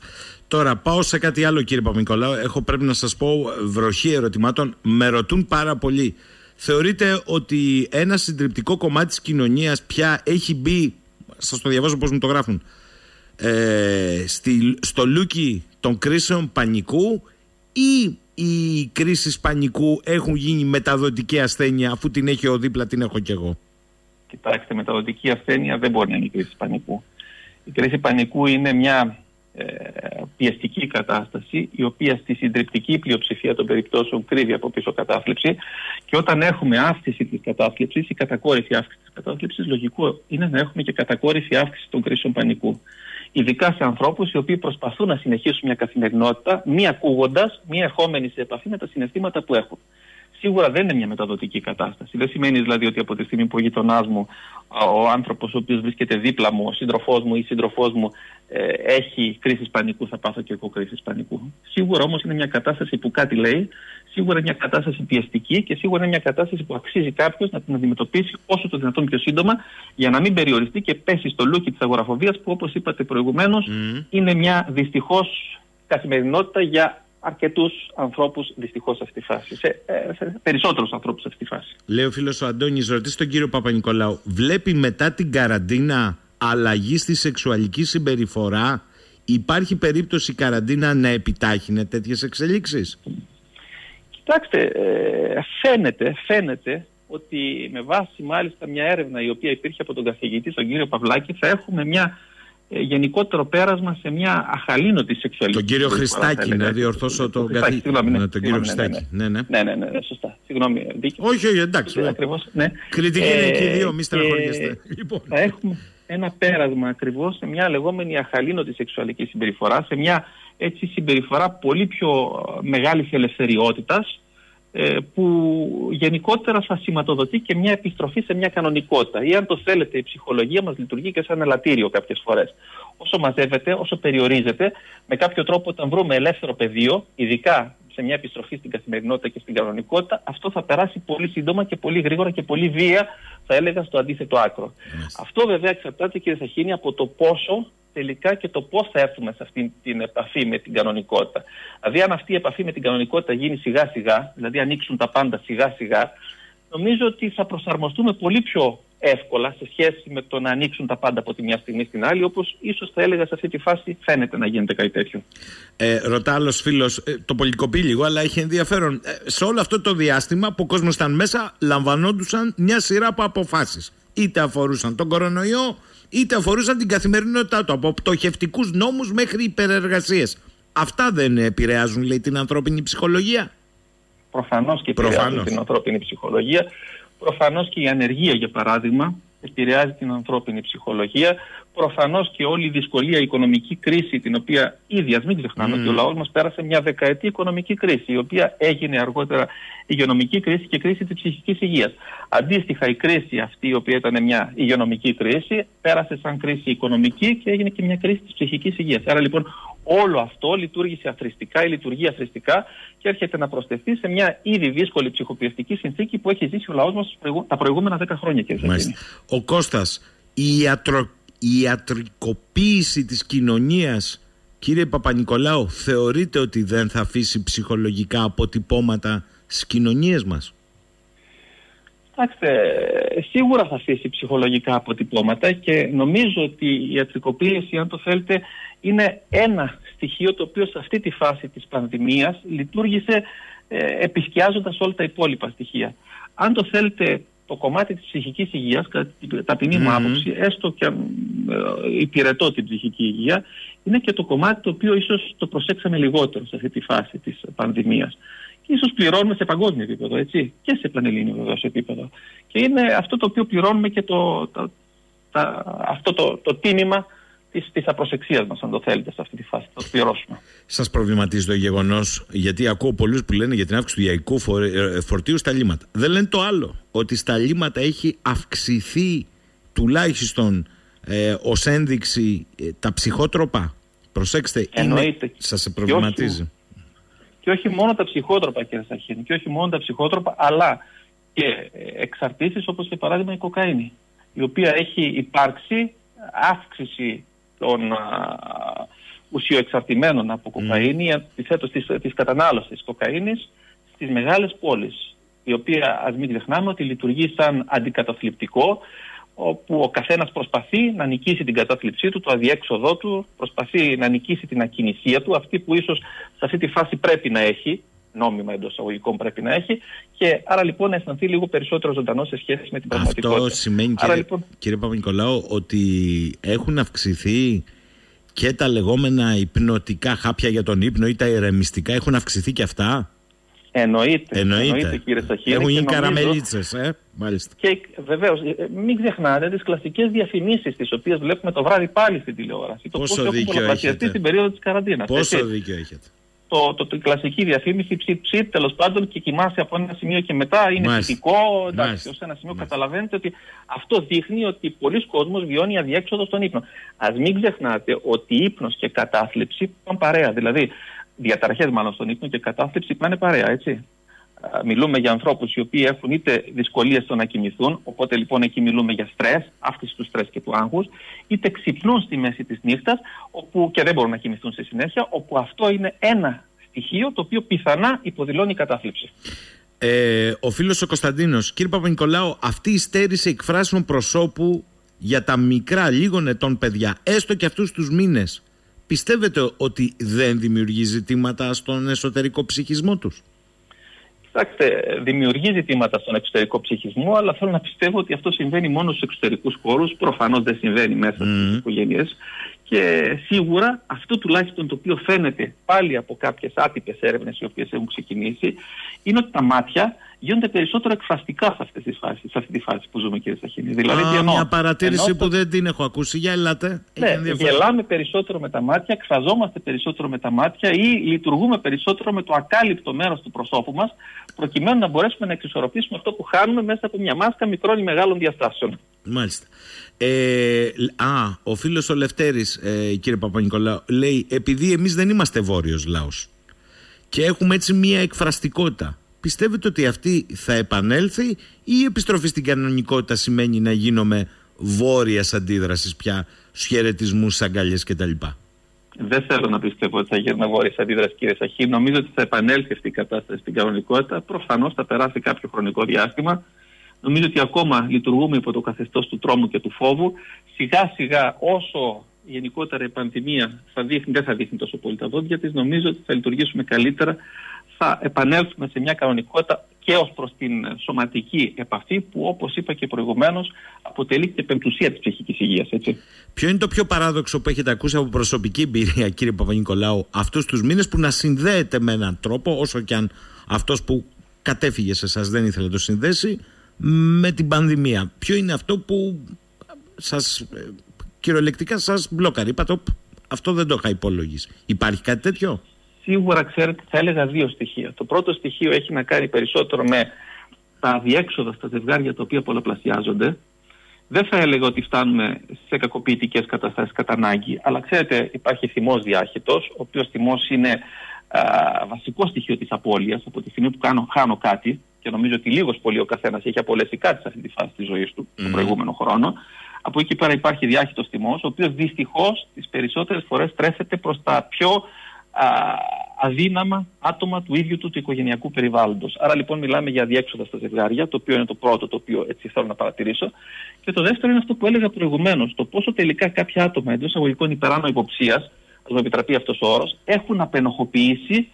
Τώρα πάω σε κάτι άλλο κύριε Παπα-Νικολάου. Έχω πρέπει να σας πω βροχή ερωτημάτων. Με ρωτούν πάρα πολύ. Θεωρείτε ότι ένα συντριπτικό κομμάτι της κοινωνίας πια έχει μπει, σας το διαβάζω πώς μου το γράφουν, ε, στη, στο λούκι των κρίσεων πανικού ή οι κρίσεις πανικού έχουν γίνει μεταδοτική ασθένεια αφού την έχει ο δίπλα την έχω κι εγώ. Κοιτάξτε, μεταδοτική ασθένεια δεν μπορεί να είναι η κρίση πανικού. Η κρίση πανικού είναι μια ε, πιεστική κατάσταση η οποία στη συντριπτική πλειοψηφία των περιπτώσεων κρύβει από πίσω κατάθλιψη και όταν έχουμε αύξηση της κατάθλιψης ή κατακόρυφη αύξηση της κατάθλιψης λογικό είναι να έχουμε και κατακόρυφη αύξηση των κρίσεων πανικού ειδικά σε ανθρώπους οι οποίοι προσπαθούν να συνεχίσουν μια καθημερινότητα, μη ακούγοντας, μη ερχόμενοι σε επαφή με τα συναισθήματα που έχουν. Σίγουρα δεν είναι μια μεταδοτική κατάσταση. Δεν σημαίνει δηλαδή ότι από τη στιγμή που ο γειτονάς μου, ο άνθρωπος ο οποίος βρίσκεται δίπλα μου, ο σύντροφός μου ή η σύντροφός μου ε, έχει κρίση πανικού, θα πάθω και εγώ κρίση πανικού. Σίγουρα όμως είναι μια κατάσταση που κάτι λέει, σίγουρα είναι μια κατάσταση πιεστική και σίγουρα είναι μια κατάσταση που αξίζει κάποιος να την αντιμετωπίσει όσο το δυνατόν πιο σύντομα για να μην περιοριστεί και πέσει στο λούκι της αγοραφοβίας που όπως είπατε προηγουμένως είναι μια δυστυχώς καθημερινότητα για αρκετούς ανθρώπους δυστυχώς σε αυτή τη φάση. Σε, ε, σε περισσότερους ανθρώπους σε αυτή τη φάση. Λέει ο φίλος ο Αντώνης, ρωτήσει τον κύριο Παπα-Νικολάου, βλέπει μετά την καραντίνα αλλαγή στη σεξουαλική συμπεριφορά; Υπάρχει περίπτωση η καραντίνα να επιτάχυνε τέτοιες εξελίξεις; Κοιτάξτε, ε, φαίνεται, φαίνεται ότι με βάση μάλιστα μια έρευνα η οποία υπήρχε από τον καθηγητή, τον κύριο Παυλάκη, θα έχουμε μια ε, γενικότερο πέρασμα σε μια αχαλήνωτη σεξουαλική. Τον κύριο Χριστάκη, να διορθώσω τον καθηγητή. Ναι, ναι, τον κύριο Χριστάκη. Ναι, ναι, ναι, ναι, ναι, σωστά. Συγγνώμη. Όχι, όχι, εντάξει. Ακριβώς, ναι. Κριτική είναι και οι δύο, μη στεναχωριέστε. Λοιπόν. Θα έχουμε ένα πέρασμα ακριβώς σε μια λεγόμενη αχαλήνωτη σεξουαλική συμπεριφορά, σε μια έτσι συμπεριφορά πολύ πιο μεγάλης ελευθεριότητας, ε, που γενικότερα θα σηματοδοτεί και μια επιστροφή σε μια κανονικότητα. Ή αν το θέλετε, η ψυχολογία μας λειτουργεί και σαν ελαττήριο κάποιες φορές. Όσο μαζεύεται, όσο περιορίζεται, με κάποιο τρόπο όταν βρούμε ελεύθερο πεδίο, ειδικά σε μια επιστροφή στην καθημερινότητα και στην κανονικότητα, αυτό θα περάσει πολύ σύντομα και πολύ γρήγορα και πολύ βία, θα έλεγα, στο αντίθετο άκρο. Αυτό βέβαια εξαρτάται, κύριε Σαχίνη, από το πόσο τελικά και το πώς θα έρθουμε σε αυτή την επαφή με την κανονικότητα. Δηλαδή, αν αυτή η επαφή με την κανονικότητα γίνει σιγά σιγά, δηλαδή ανοίξουν τα πάντα σιγά σιγά, νομίζω ότι θα προσαρμοστούμε πολύ πιο εύκολα σε σχέση με το να ανοίξουν τα πάντα από τη μια στιγμή στην άλλη, όπως ίσως θα έλεγα σε αυτή τη φάση φαίνεται να γίνεται κάτι τέτοιο. Ε, ρωτά άλλος φίλος, ε, το πολιτικοποιεί λίγο, αλλά έχει ενδιαφέρον. Ε, σε όλο αυτό το διάστημα που ο κόσμος ήταν μέσα, λαμβανόντουσαν μια σειρά από αποφάσεις. Είτε αφορούσαν τον κορονοϊό, είτε αφορούσαν την καθημερινότητά του, από πτωχευτικούς νόμους μέχρι υπερεργασίες. Αυτά δεν επηρεάζουν, λέει, την ανθρώπινη ψυχολογία; Προφανώς και επηρεάζουν την ανθρώπινη ψυχολογία. Προφανώς και η ανεργία, για παράδειγμα, επηρεάζει την ανθρώπινη ψυχολογία. Προφανώς και όλη η δυσκολία, η οικονομική κρίση, την οποία ήδη, ας μην ξεχνάμε, ότι ο λαός μας πέρασε μια δεκαετή οικονομική κρίση, η οποία έγινε αργότερα υγειονομική κρίση και κρίση της ψυχικής υγείας. Αντίστοιχα, η κρίση αυτή, η οποία ήταν μια υγειονομική κρίση, πέρασε σαν κρίση οικονομική και έγινε και μια κρίση της ψυχικής υγείας. Άρα λοιπόν όλο αυτό λειτουργήσε αθρηστικά ή λειτουργεί αθρηστικά και έρχεται να προσθεθεί σε μια ήδη δύσκολη ψυχοπιαστική συνθήκη που έχει ζήσει ο λαός μας τα προηγούμενα 10 χρόνια, κύριε Ο Κώστας, η, ιατρο... η ιατρικοποίηση της κοινωνίας, κύριε Παπα-Νικολάου, θεωρείτε ότι δεν θα αφήσει ψυχολογικά αποτυπώματα στις κοινωνίες μας; Κοιτάξτε, σίγουρα θα αφήσει ψυχολογικά αποτυπώματα και νομίζω ότι η ιατρικοποίηση, αν το θέλετε, είναι ένα στοιχείο το οποίο σε αυτή τη φάση της πανδημίας λειτουργήσε ε, επισκιάζοντας όλα τα υπόλοιπα στοιχεία. Αν το θέλετε το κομμάτι της ψυχικής υγείας, κατά την ταπεινή μου άποψη, έστω και ε, υπηρετώ την ψυχική υγεία, είναι και το κομμάτι το οποίο ίσως το προσέξαμε λιγότερο σε αυτή τη φάση της πανδημίας. Και ίσως πληρώνουμε σε παγκόσμιο επίπεδο, έτσι, και σε πανελλήνιο βεβαίω επίπεδο. Και είναι αυτό το οποίο πληρώνουμε και το, το, αυτό το, το τίμημα της της απροσεξίας μας, αν το θέλετε, σε αυτή τη φάση. Θα το πληρώσουμε. Σας προβληματίζει το γεγονός, γιατί ακούω πολλούς που λένε για την αύξηση του γεϊκού ε, φορτίου στα λίμματα. Δεν λένε το άλλο, ότι στα λίμματα έχει αυξηθεί τουλάχιστον ε, ως ένδειξη ε, τα ψυχότροπα. Προσέξτε, Εννοείται. είναι, σας προβληματίζει. Και όχι, μόνο τα ψυχότροπα, κύριε Σαχίνη, και όχι μόνο τα ψυχότροπα, αλλά και ε, εξαρτήσεις όπως για παράδειγμα η κοκαίνη, η οποία έχει υπάρξει αύξηση των ουσιοεξαρτημένων από κοκαίνη, mm. αντιθέτως της, της κατανάλωσης κοκαίνης στις μεγάλες πόλεις, η οποία ας μην ξεχνάμε ότι λειτουργεί σαν αντικαταθλιπτικό, όπου ο καθένας προσπαθεί να νικήσει την κατάθλιψή του, το αδιέξοδό του, προσπαθεί να νικήσει την ακινησία του, αυτή που ίσως σε αυτή τη φάση πρέπει να έχει, νόμιμα εντός εισαγωγικών πρέπει να έχει, και άρα λοιπόν να αισθανθεί λίγο περισσότερο ζωντανό σε σχέση με την πραγματικότητα. Αυτό σημαίνει, άρα, κύριε, λοιπόν... κύριε Παπα-Νικολάου, ότι έχουν αυξηθεί και τα λεγόμενα υπνοτικά χάπια για τον ύπνο ή τα ηρεμιστικά, έχουν αυξηθεί και αυτά; Εννοείται, εννοείται. εννοείται κύριε Σαχίνη. Έχουν γίνει καραμελίτσε, ε, μάλιστα. Και βεβαίως, ε, μην ξεχνάτε τις κλασικές διαφημίσεις, τις οποίες βλέπουμε το βράδυ πάλι στην τηλεόραση. Πόσο το πώ έχουν πολλαπλασιαστεί στην περίοδο της καραντίνας. Πόσο έτσι. δίκιο έχετε; Το, το, το, η κλασική διαφήμιση ψιτ ψιτ τέλος πάντων και κοιμάσαι από ένα σημείο και μετά είναι Μάλιστα. θετικό. Εντάξει, ως ένα σημείο Μάλιστα. καταλαβαίνετε ότι αυτό δείχνει ότι πολλοί κόσμος βιώνει αδιέξοδο στον ύπνο. Α μην ξεχνάτε ότι ύπνος και κατάθλιψη πάνε παρέα. Δηλαδή, διαταραχές μάλλον στον ύπνο και κατάθλιψη πάνε παρέα, έτσι. Μιλούμε για ανθρώπους οι οποίοι έχουν είτε δυσκολίες στο να κοιμηθούν, οπότε λοιπόν εκεί μιλούμε για στρες, αύξηση του στρες και του άγχους, είτε ξυπνούν στη μέση της νύχτας και δεν μπορούν να κοιμηθούν στη συνέχεια, όπου αυτό είναι ένα στοιχείο το οποίο πιθανά υποδηλώνει κατάθλιψη. Ε, ο φίλος ο Κωνσταντίνος, κύριε Παπα-Νικολάου, αυτή η στέρηση εκφράσεων προσώπου για τα μικρά λίγων ετών παιδιά, έστω και αυτούς τους μήνες, πιστεύετε ότι δεν δημιουργεί ζητήματα στον εσωτερικό ψυχισμό τους; Κοιτάξτε, δημιουργεί ζητήματα στον εξωτερικό ψυχισμό, αλλά θέλω να πιστεύω ότι αυτό συμβαίνει μόνο στους εξωτερικούς χώρους. Προφανώς δεν συμβαίνει μέσα mm. στι οικογένειες. Και σίγουρα αυτό τουλάχιστον το οποίο φαίνεται πάλι από κάποιες άτυπες έρευνες οι οποίες έχουν ξεκινήσει, είναι ότι τα μάτια γίνονται περισσότερο εκφραστικά σε, αυτές τις φάσεις, σε αυτή τη φάση που ζούμε κύριε Σαχίνη. Δηλαδή, Α, μια παρατήρηση που δεν την έχω ακούσει. Για ελάτε. Ναι, γελάμε περισσότερο με τα μάτια, εκφραζόμαστε περισσότερο με τα μάτια ή λειτουργούμε περισσότερο με το ακάλυπτο μέρος του προσώπου μας προκειμένου να μπορέσουμε να εξισορροπήσουμε αυτό που χάνουμε μέσα από μια μάσκα μικρών ή μεγάλων διαστάσεων. Μάλιστα. Ε, α, ο φίλος ο Λευτέρης, ε, κύριε Παπα-Νικολάου, λέει επειδή εμείς δεν είμαστε βόρειος λαός και έχουμε έτσι μια εκφραστικότητα πιστεύετε ότι αυτή θα επανέλθει ή η επιστροφή στην κανονικότητα σημαίνει να γίνομαι βόρειας αντίδρασης πια στου χαιρετισμού, αγκαλιές κτλ. Δεν θέλω να πιστεύω ότι θα γίνουμε βόρειας αντίδρασης, κύριε Σαχή. Νομίζω ότι θα επανέλθει αυτή η κατάσταση στην κανονικότητα. Προφανώς θα περάσει κάποιο χρονικό διάστημα. Νομίζω ότι ακόμα λειτουργούμε υπό το καθεστώς του τρόμου και του φόβου. Σιγά σιγά, όσο γενικότερα η πανδημία θα δείχνει, δεν θα δείχνει τόσο πολύ τα δόντια της, νομίζω ότι θα λειτουργήσουμε καλύτερα θα επανέλθουμε σε μια κανονικότητα και ως προς την σωματική επαφή που όπως είπα και προηγουμένως αποτελεί και πεμπτουσία της ψυχικής υγείας. Έτσι. Ποιο είναι το πιο παράδοξο που έχετε ακούσει από προσωπική εμπειρία κύριε Παπα-Νικολάου αυτούς τους μήνες που να συνδέεται με έναν τρόπο όσο και αν αυτός που κατέφυγε σε εσάς δεν ήθελε να το συνδέσει με την πανδημία. Ποιο είναι αυτό που σας ε, κυριολεκτικά σας μπλόκαρε. Είπατε αυτό δεν το είχα υπολογίσει. Υπάρχει κάτι τέτοιο; Σίγουρα ξέρετε θα έλεγα δύο στοιχεία. Το πρώτο στοιχείο έχει να κάνει περισσότερο με τα αδιέξοδα στα ζευγάρια τα οποία πολλαπλασιάζονται. Δεν θα έλεγα ότι φτάνουμε σε κακοποιητικές καταστάσεις κατά ανάγκη, αλλά ξέρετε, υπάρχει θυμός διάχυτος, ο οποίος θυμός είναι α, βασικό στοιχείο της απώλειας από τη στιγμή που κάνω, χάνω κάτι, και νομίζω ότι λίγος πολύ ο καθένας έχει απολέσει κάτι σε αυτή τη φάση της ζωής του mm. τον προηγούμενο χρόνο. Από εκεί πέρα υπάρχει διάχυτος θυμός, ο οποίος δυστυχώς τις περισσότερες φορές τρέφεται προς τα πιο α, αδύναμα άτομα του ίδιου του, του οικογενειακού περιβάλλοντος. Άρα λοιπόν μιλάμε για διέξοδα στα ζευγάρια, το οποίο είναι το πρώτο το οποίο έτσι θέλω να παρατηρήσω. Και το δεύτερο είναι αυτό που έλεγα προηγουμένως, το πόσο τελικά κάποια άτομα εντός αγωγικών υπεράνω υποψίας, ας μου επιτραπεί αυτός ο όρος, έχουν απενοχοποιήσει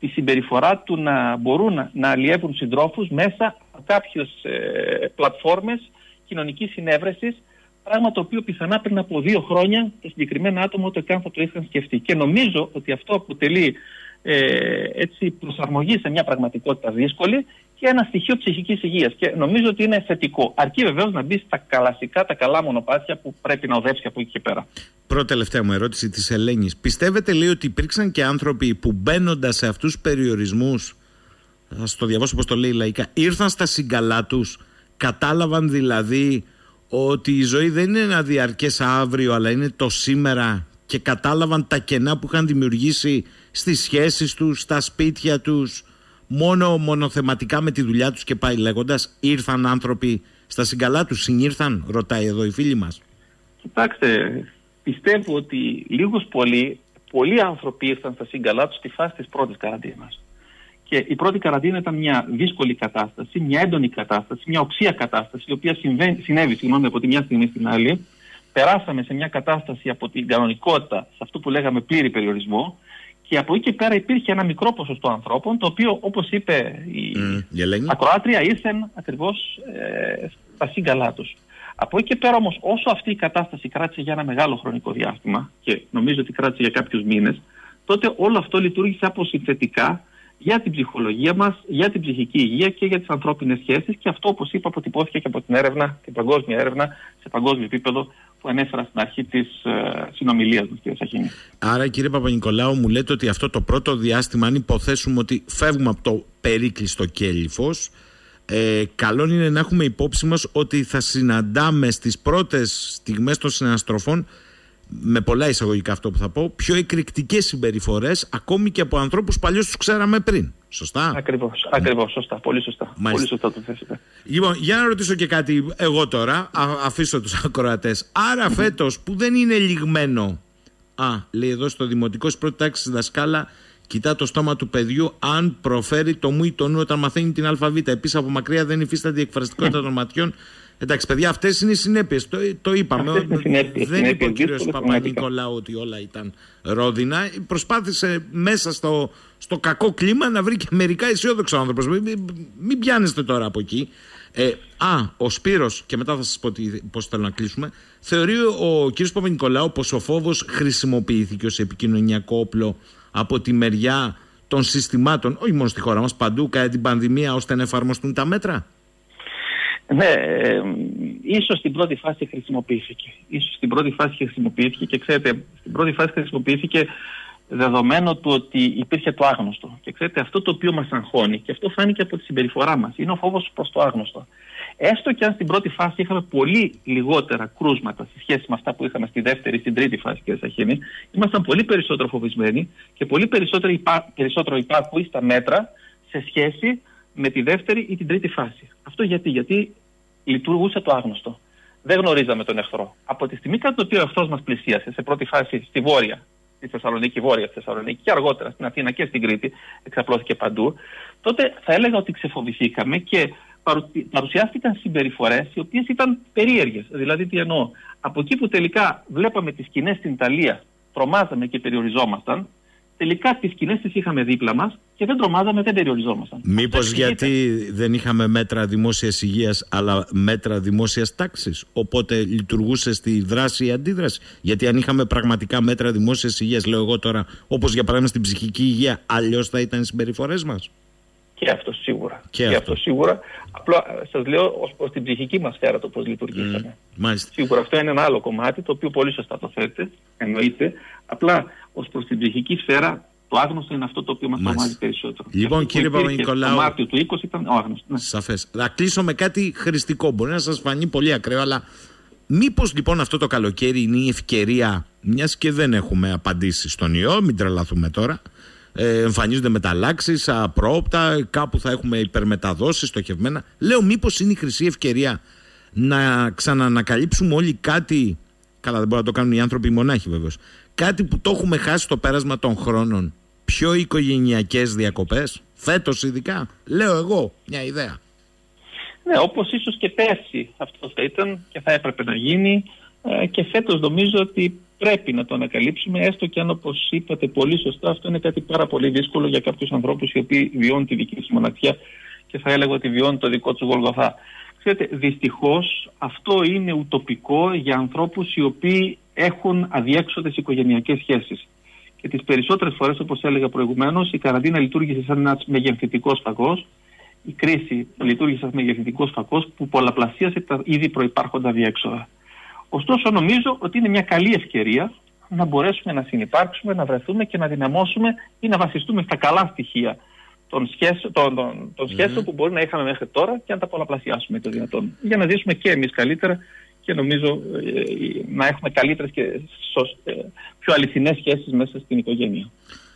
τη συμπεριφορά του να μπορούν να, να αλλιεύουν συντρόφους μέσα από κάποιες ε, πλατφόρμες κοινωνικής συνέβρεσης Πράγμα το οποίο πιθανά πριν από δύο χρόνια τα συγκεκριμένα άτομα ούτε καν θα το είχαν σκεφτεί. Και νομίζω ότι αυτό αποτελεί ε, έτσι προσαρμογή σε μια πραγματικότητα δύσκολη και ένα στοιχείο ψυχικής υγείας. Και νομίζω ότι είναι θετικό. Αρκεί βεβαίως να μπει στα κλασικά, τα καλά μονοπάτια που πρέπει να οδεύσει από εκεί και πέρα. Πρώτη τελευταία μου ερώτηση της Ελένης. Πιστεύετε, λέει, ότι υπήρξαν και άνθρωποι που μπαίνοντας σε αυτούς του περιορισμούς, θα το διαβάσω όπως το λέει λαϊκά, ήρθαν στα συγκαλά τους, κατάλαβαν δηλαδή ότι η ζωή δεν είναι ένα διαρκές αύριο αλλά είναι το σήμερα και κατάλαβαν τα κενά που είχαν δημιουργήσει στις σχέσεις τους, στα σπίτια τους μόνο μονοθεματικά με τη δουλειά τους και πάει λέγοντας ήρθαν άνθρωποι στα συγκαλά τους, συνήρθαν ρωτάει εδώ η φίλη μας. Κοιτάξτε, πιστεύω ότι λίγος πολύ πολλοί άνθρωποι ήρθαν στα συγκαλά τους στη φάση της πρώτης καραντίνας Και η πρώτη καραντίνα ήταν μια δύσκολη κατάσταση, μια έντονη κατάσταση, μια οξία κατάσταση, η οποία συνέβη συγγνώμη, από τη μια στιγμή στην άλλη. Περάσαμε σε μια κατάσταση από την κανονικότητα, σε αυτό που λέγαμε πλήρη περιορισμό, και από εκεί και πέρα υπήρχε ένα μικρό ποσοστό ανθρώπων, το οποίο, όπως είπε η mm, ακροάτρια, ήρθαν ακριβώς ε, στα σύγκαλά τους. Από εκεί και πέρα όμως, όσο αυτή η κατάσταση κράτησε για ένα μεγάλο χρονικό διάστημα, και νομίζω ότι κράτησε για κάποιους μήνες, τότε όλο αυτό λειτουργήσε αποσυνθετικά για την ψυχολογία μας, για την ψυχική υγεία και για τις ανθρώπινες σχέσεις. Και αυτό, όπως είπα, αποτυπώθηκε και από την έρευνα, την παγκόσμια έρευνα, σε παγκόσμιο επίπεδο που ανέφερα στην αρχή της ε, συνομιλίας μας, κύριε Σαχίνη. Άρα, κύριε Παπα-Νικολάου, μου λέτε ότι αυτό το πρώτο διάστημα, αν υποθέσουμε ότι φεύγουμε από το περίκλειστο κέλυφος, ε, καλό είναι να έχουμε υπόψη μας ότι θα συναντάμε στις πρώτες στιγμές των συναστροφών με πολλά εισαγωγικά αυτό που θα πω, πιο εκρηκτικές συμπεριφορές ακόμη και από ανθρώπους που παλιώς τους ξέραμε πριν. Σωστά; Ακριβώς, ναι. ακριβώς, σωστά, πολύ σωστά. Πολύ σωστά το θέσετε. Λοιπόν, για να ρωτήσω και κάτι εγώ τώρα, α, αφήσω τους [laughs] ακροατές. Άρα φέτος που δεν είναι λιγμένο, α, λέει εδώ στο Δημοτικό πρώτη τάξη δασκάλα, Κοιτά το στόμα του παιδιού αν προφέρει το μου ή το νου όταν μαθαίνει την ΑΒ. Επίσης από μακριά δεν υφίσταται η εκφραστικότητα των ματιών. Εντάξει, παιδιά, αυτές είναι οι συνέπειες. Το, το είπαμε. δεν είπε ο κύριος Παπα-Νικολάου ότι όλα ήταν ρόδινα. Προσπάθησε μέσα στο, στο κακό κλίμα να βρει και μερικά αισιόδοξο άνθρωπο. Μην, μην πιάνεστε τώρα από εκεί. Ε, α, ο Σπύρος, και μετά θα σας πω πώς θέλω να κλείσουμε, θεωρεί ο κύριος Παπα-Νικολάου πως ο φόβος χρησιμοποιήθηκε ως επικοινωνιακό όπλο από τη μεριά των συστημάτων, όχι μόνο στη χώρα μας, παντού κατά την πανδημία, ώστε να εφαρμοστούν τα μέτρα; Ναι, ε, ίσως στην πρώτη φάση χρησιμοποιήθηκε. Ίσως στην πρώτη φάση χρησιμοποιήθηκε και ξέρετε, στην πρώτη φάση χρησιμοποιήθηκε δεδομένο του ότι υπήρχε το άγνωστο. Και ξέρετε, αυτό το οποίο μας αγχώνει, και αυτό φάνηκε από τη συμπεριφορά μας, είναι ο φόβος προς το άγνωστο. Έστω και αν στην πρώτη φάση είχαμε πολύ λιγότερα κρούσματα σε σχέση με αυτά που είχαμε στη δεύτερη ή στην τρίτη φάση, κύριε Σαχίνη, ήμασταν πολύ περισσότερο φοβισμένοι και πολύ περισσότερο, υπά, περισσότερο υπάρχουν στα μέτρα σε σχέση με τη δεύτερη ή την τρίτη φάση. Αυτό γιατί, γιατί λειτουργούσε το άγνωστο. Δεν γνωρίζαμε τον εχθρό. Από τη στιγμή κατά το οποίο ο εχθρός μας πλησίασε σε πρώτη φάση στη Βόρεια, στη Θεσσαλονίκη, Βόρεια στη Θεσσαλονίκη και αργότερα στην Αθήνα και στην Κρήτη, εξαπλώθηκε παντού, τότε θα έλεγα ότι ξεφοβηθήκαμε και παρουσιάστηκαν συμπεριφορές οι οποίες ήταν περίεργες. Δηλαδή, τι εννοώ. Από εκεί που τελικά βλέπαμε τις σκηνές στην Ιταλία, τρομάζαμε και περιοριζόμασταν, τελικά τι σκηνές τις είχαμε δίπλα μας και δεν τρομάζαμε, δεν περιοριζόμασταν. Μήπως γιατί δεν είχαμε μέτρα δημόσιας υγείας, αλλά μέτρα δημόσιας τάξης. Οπότε λειτουργούσε στη δράση ή αντίδραση. Γιατί αν είχαμε πραγματικά μέτρα δημόσιας υγείας, λέω εγώ τώρα, όπως για παράδειγμα στην ψυχική υγεία, αλλιώς θα ήταν οι συμπεριφορές μας. Και αυτό σίγουρα. Και, αυτό. σίγουρα. Απλά σας λέω ως προς την ψυχική μας σφαίρα το πώς λειτουργήσαμε. Mm, σίγουρα αυτό είναι ένα άλλο κομμάτι το οποίο πολύ σωστά το θέτε. Εννοείται. Απλά ως προς την ψυχική σφαίρα το άγνωστο είναι αυτό το οποίο μας τρομάζει περισσότερο. Λοιπόν, κύριε Παπα-Νικολάου. Το Μάρτιο του 20 ήταν ο άγνωστος. Ναι. Σαφές. Θα κλείσω με κάτι χρηστικό. Μπορεί να σας φανεί πολύ ακραίο, αλλά μήπως λοιπόν αυτό το καλοκαίρι είναι η ευκαιρία, μιας και δεν έχουμε απαντήσεις στον ιό, μην τρελαθούμε τώρα ε, εμφανίζονται μεταλλάξεις απρόοπτα, κάπου θα έχουμε υπερμεταδόσεις στοχευμένα. Λέω, μήπως είναι η χρυσή ευκαιρία να ξανανακαλύψουμε όλοι κάτι. Καλά, δεν μπορούν να το κάνουν οι άνθρωποι οι μονάχοι βεβαίως. Κάτι που το έχουμε χάσει στο πέρασμα των χρόνων. Πιο οικογενειακές διακοπές, φέτος ειδικά. Λέω εγώ, μια ιδέα. Ναι, όπως ίσως και πέρσι αυτό θα ήταν και θα έπρεπε να γίνει. Ε, και φέτος νομίζω ότι πρέπει να το ανακαλύψουμε, έστω και αν όπως είπατε πολύ σωστά, αυτό είναι κάτι πάρα πολύ δύσκολο για κάποιους ανθρώπους οι οποίοι βιώνουν τη δική τους μοναξιά και θα έλεγα ότι βιώνουν το δικό τους Γολγοθά. Ξέρετε, δυστυχώς αυτό είναι ουτοπικό για ανθρώπους οι οποίοι έχουν αδιέξοδες οικογενειακές σχέσεις. Και τις περισσότερες φορές, όπως έλεγα προηγουμένως, η καραντίνα λειτουργήσε σαν ένας μεγενθητικός φαγό. Η κρίση λειτουργήσε σαν μεγενθητικός φαγό που πολλαπλασίασε τα ήδη προπάρχοντα διέξοδα. Ωστόσο, νομίζω ότι είναι μια καλή ευκαιρία να μπορέσουμε να συνεπάρξουμε, να βρεθούμε και να δυναμώσουμε ή να βασιστούμε στα καλά στοιχεία των σχέσεων, των, των, των σχέσεων που μπορεί να είχαμε μέχρι τώρα και να τα πολλαπλασιάσουμε το δυνατόν. Για να ζήσουμε και εμείς καλύτερα και νομίζω ε, να έχουμε καλύτερες και ε, πιο αληθινές σχέσεις μέσα στην οικογένεια.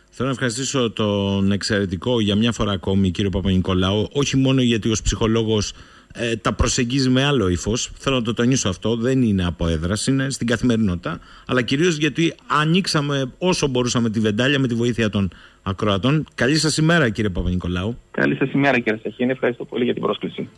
Θέλω να ευχαριστήσω τον εξαιρετικό για μια φορά ακόμη κύριο Παπα-Νικολάου, όχι μόνο γιατί ως ψυχολόγος ε, τα προσεγγίζει με άλλο ύφος. Θέλω να το τονίσω αυτό. Δεν είναι από έδραση, είναι στην καθημερινότητα. Αλλά κυρίως γιατί ανοίξαμε όσο μπορούσαμε τη βεντάλια με τη βοήθεια των ακροατών. Καλή σας ημέρα, κύριε Παπα-Νικολάου. Καλή σας ημέρα, κύριε Σαχίνη. Ευχαριστώ πολύ για την πρόσκληση.